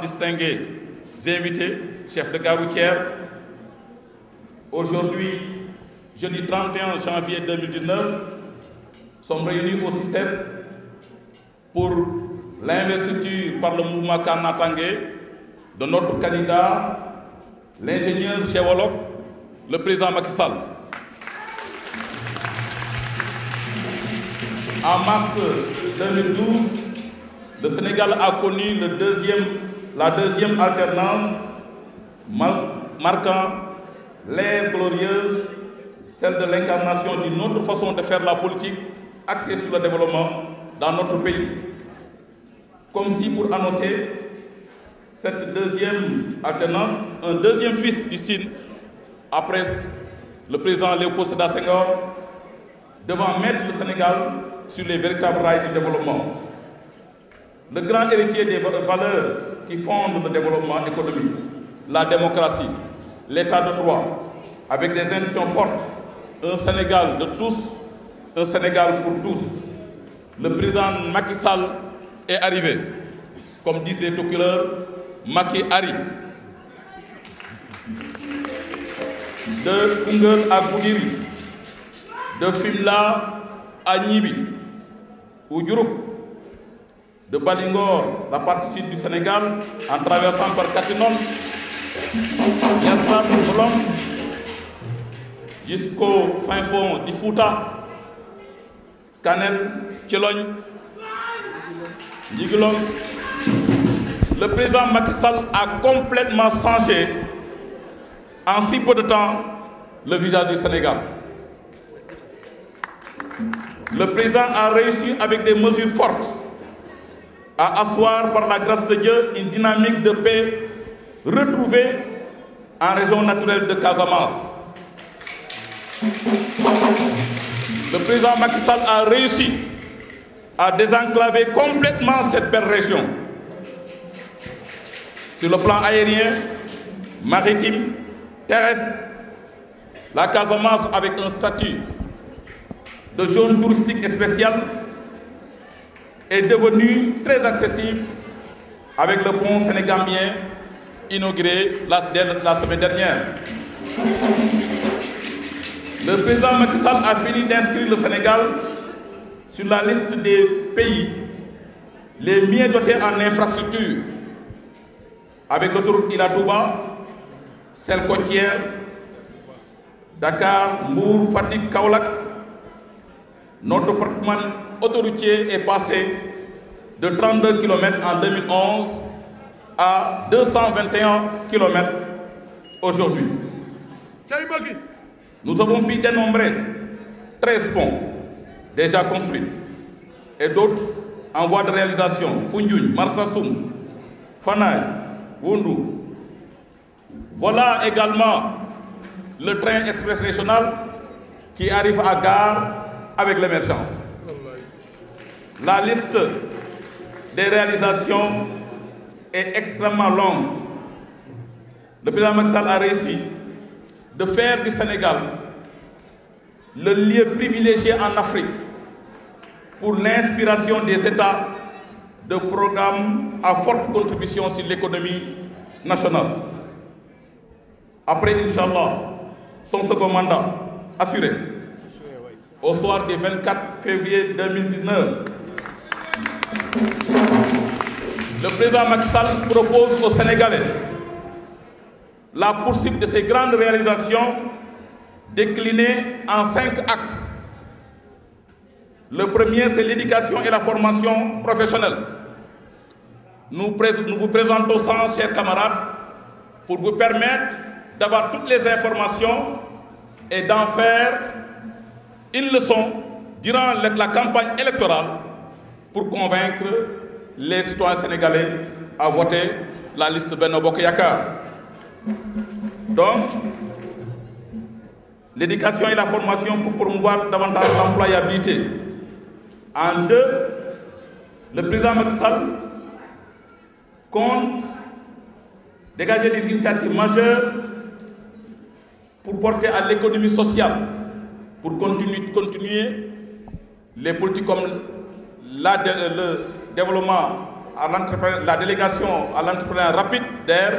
distingués, invités, chefs de gare routière, aujourd'hui, jeudi 31 janvier 2019, sommes réunis au CICES pour l'investiture par le mouvement Kanatangé de notre candidat, l'ingénieur géologue, le président Macky Sall. En mars 2012, le Sénégal a connu la deuxième alternance marquant l'ère glorieuse, celle de l'incarnation d'une autre façon de faire la politique axée sur le développement dans notre pays. Comme si pour annoncer cette deuxième alternance, un deuxième fils du après le président Léopold Sédar Senghor, devant mettre le Sénégal sur les véritables rails du développement. Le grand héritier des valeurs qui fondent le développement économique, la démocratie, l'état de droit, avec des institutions fortes, un Sénégal de tous, un Sénégal pour tous. Le président Macky Sall est arrivé. Comme disait tout Macky Hari. De Koungheul à Goudiri, de Fimla à Nibi, ou de Balingor, la partie sud du Sénégal, en traversant par Katinon, Yassar, Colombe, jusqu'au fin fond du Fouta, Canel, Tchelogne, Yigulong. Le président Macky Sall a complètement changé en si peu de temps le visage du Sénégal. Le président a réussi avec des mesures fortes à asseoir par la grâce de Dieu une dynamique de paix retrouvée en région naturelle de Casamance. Le président Macky Sall a réussi à désenclaver complètement cette belle région. Sur le plan aérien, maritime, terrestre, la Casamance avec un statut de zone touristique spéciale est devenue très accessible avec le pont sénégambien inauguré la, semaine dernière. Le président Macky Sall a fini d'inscrire le Sénégal sur la liste des pays les mieux dotés en infrastructures, avec l'autoroute Ila Touba, celle côtière, Dakar, Mour, Fatik, Kaolak. Notre portement autoroutier est passé de 32 km en 2011 à 221 km aujourd'hui. Nous avons pu dénombrer 13 ponts déjà construits et d'autres en voie de réalisation. Fundjoun, Marsassoum, Fanay, Wundu. Voilà également le train express régional qui arrive à gare avec l'émergence. La liste des réalisations est extrêmement longue. Le président Maxal a réussi de faire du Sénégal le lieu privilégié en Afrique pour l'inspiration des États de programmes à forte contribution sur l'économie nationale. Après, Inch'Allah, son second mandat assuré, au soir du 24 février 2019, le président Macky Sall propose aux Sénégalais la poursuite de ces grandes réalisations déclinées en cinq axes. Le premier, c'est l'éducation et la formation professionnelle. Nous, nous vous présentons ça, chers camarades, pour vous permettre d'avoir toutes les informations et d'en faire une leçon durant la campagne électorale pour convaincre les citoyens sénégalais à voter la liste Benno Bokk Yakaar. Donc, l'éducation et la formation pour promouvoir davantage l'employabilité. En deux, le président Macky compte dégager des initiatives majeures pour porter à l'économie sociale, pour continuer, continuer les politiques comme la, le développement à la délégation à l'entrepreneuriat rapide d'air,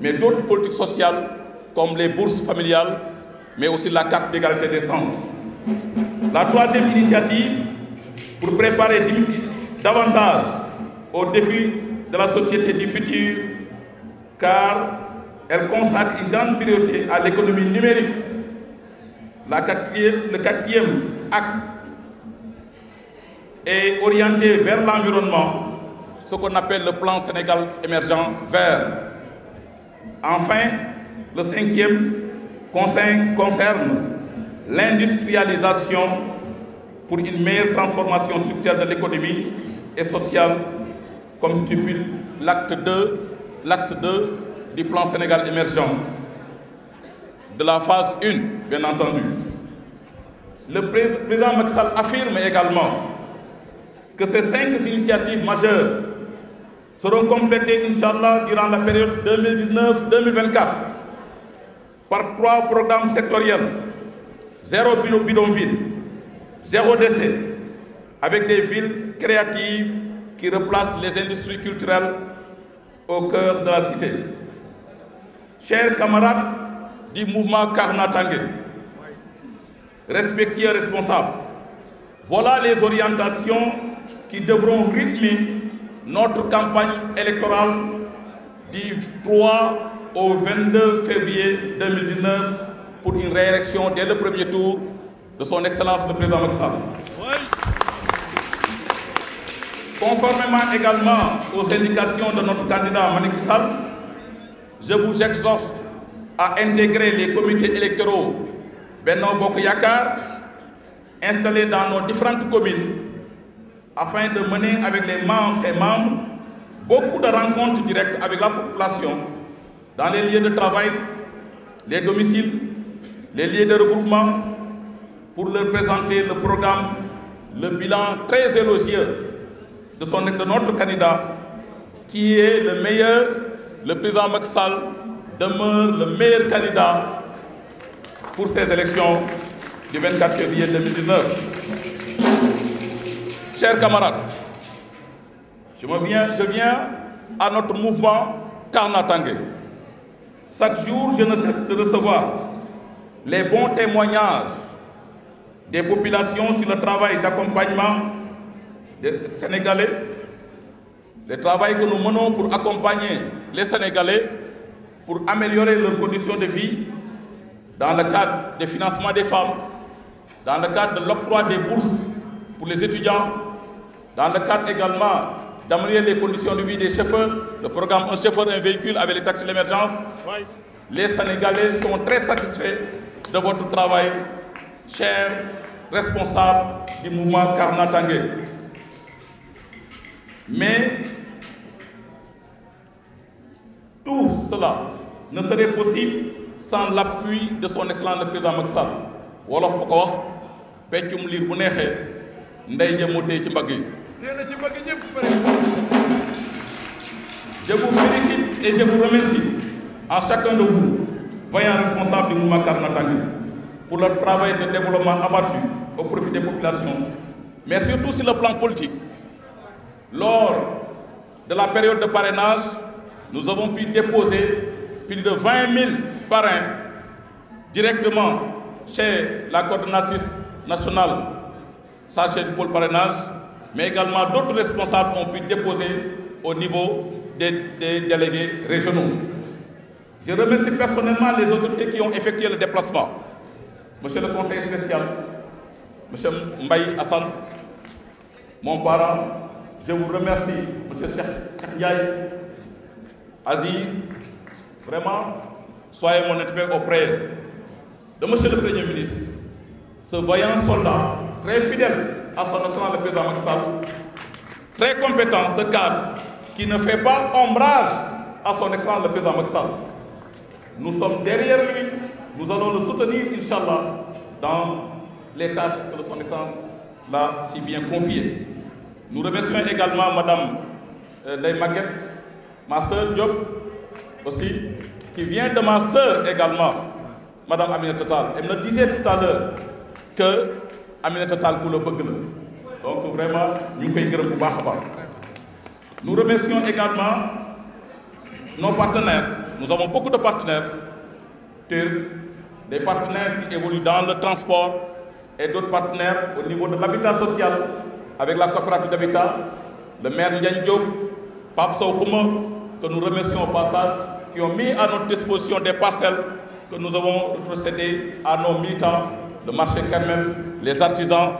mais d'autres politiques sociales comme les bourses familiales, mais aussi la carte d'égalité des sens. La troisième initiative, pour préparer davantage aux défis de la société du futur, car elle consacre une grande priorité à l'économie numérique. La quatrième, le quatrième axe est orienté vers l'environnement, ce qu'on appelle le plan Sénégal émergent vert. Enfin, le cinquième concerne l'industrialisation pour une meilleure transformation structurelle de l'économie et sociale, comme stipule l'acte 2, l'axe 2 du plan Sénégal émergent, de la phase 1, bien entendu. Le président Maxal affirme également que ces cinq initiatives majeures seront complétées, Inch'Allah, durant la période 2019-2024 par trois programmes sectoriels. Zéro bidonville, zéro décès, avec des villes créatives qui replacent les industries culturelles au cœur de la cité. Chers camarades du mouvement Karnatangé, respectueux responsables, voilà les orientations qui devront rythmer notre campagne électorale du 3 au 22 février 2019 pour une réélection dès le premier tour de son Excellence le Président Macky. Conformément également aux indications de notre candidat Sall, je vous exhorte à intégrer les comités électoraux Benno Bok Yakar installés dans nos différentes communes afin de mener avec les membres, ses membres beaucoup de rencontres directes avec la population dans les lieux de travail, les domiciles, les lieux de regroupement pour leur présenter le programme, le bilan très élogieux de, son, notre candidat qui est le meilleur, le président Macky Sall demeure le meilleur candidat pour ces élections du 24 février 2019. Chers camarades, je, viens à notre mouvement Karnatangé. Chaque jour, je ne cesse de recevoir les bons témoignages des populations sur le travail d'accompagnement des Sénégalais, le travail que nous menons pour accompagner les Sénégalais, pour améliorer leurs conditions de vie, dans le cadre des financements des femmes, dans le cadre de l'octroi des bourses pour les étudiants, dans le cadre également d'améliorer les conditions de vie des chauffeurs, le programme Un chauffeur, un véhicule avec les taxes de l'émergence. Les Sénégalais sont très satisfaits de votre travail, chers responsables du mouvement Karnatangé. Mais tout cela ne serait possible sans l'appui de son excellence le président Macky Sall wolof ko wax peccum liir bu neexee ndey ja moo téye ci mbagg yi je vous félicite et je vous remercie en chacun de vous voyant responsable du mouvement Karnatangé pour le travail de développement abattu au profit des populations mais surtout sur le plan politique. Lors de la période de parrainage nous avons pu déposer plus de 20 000 parrains directement chez la coordonnatrice nationale chargée du pôle parrainage, mais également d'autres responsables ont pu déposer au niveau des, délégués régionaux. Je remercie personnellement les autorités qui ont effectué le déplacement. Monsieur le conseiller spécial, Monsieur Mbaye Hassan, mon parent, je vous remercie, Monsieur Cheikh Aziz, vraiment, soyez mon interprète auprès de Monsieur le Premier ministre, ce voyant soldat, très fidèle à son excellence le président Macky très compétent, ce cadre, qui ne fait pas ombrage à son excellence le président Macky. Nous sommes derrière lui, nous allons le soutenir, Inch'Allah, dans les tâches que son excellence l'a si bien confiées. Nous remercions également Madame euh, Ndeye Maguette, ma sœur Diop, aussi, qui vient de ma sœur également, Madame Aminata Tall. Elle me disait tout à l'heure que Aminata Tall ku bëgg donc vraiment ñu ngi koy gërëm bu baax Nous remercions également nos partenaires. Nous avons beaucoup de partenaires, des partenaires qui évoluent dans le transport et d'autres partenaires au niveau de l'habitat social avec la coopérative d'habitat, le maire Ndiagne Diop, Pape que nous remercions au passage, qui ont mis à notre disposition des parcelles que nous avons procédé à nos militants, le marché Carmel, les artisans,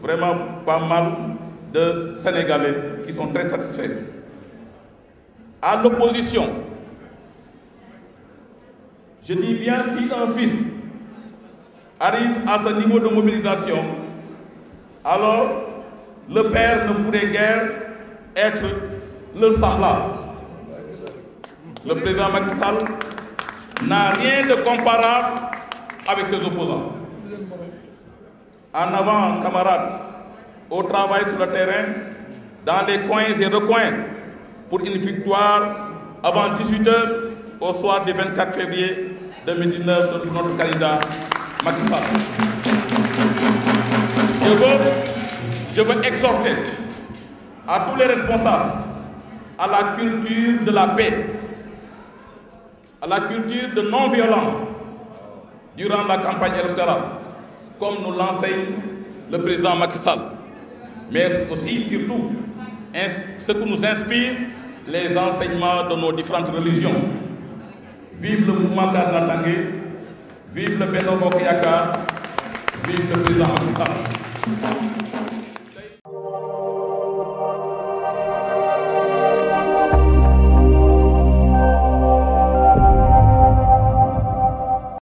vraiment pas mal de Sénégalais qui sont très satisfaits. À l'opposition, je dis bien si un fils arrive à ce niveau de mobilisation, alors le père ne pourrait guère être le semblable. Le président Macky Sall n'a rien de comparable avec ses opposants. En avant, camarades, au travail sur le terrain, dans les coins et recoins, pour une victoire avant 18h au soir du 24 février 2019 de notre candidat Macky. Je veux, je veux exhorter à tous les responsables à la culture de la paix, à la culture de non-violence durant la campagne électorale, comme nous l'enseigne le président Macky Sall. Mais aussi, surtout, ce que nous inspire les enseignements de nos différentes religions. Vive le mouvement d'Arnatangé, vive le Beno Bokayaka, vive le président Macky Sall.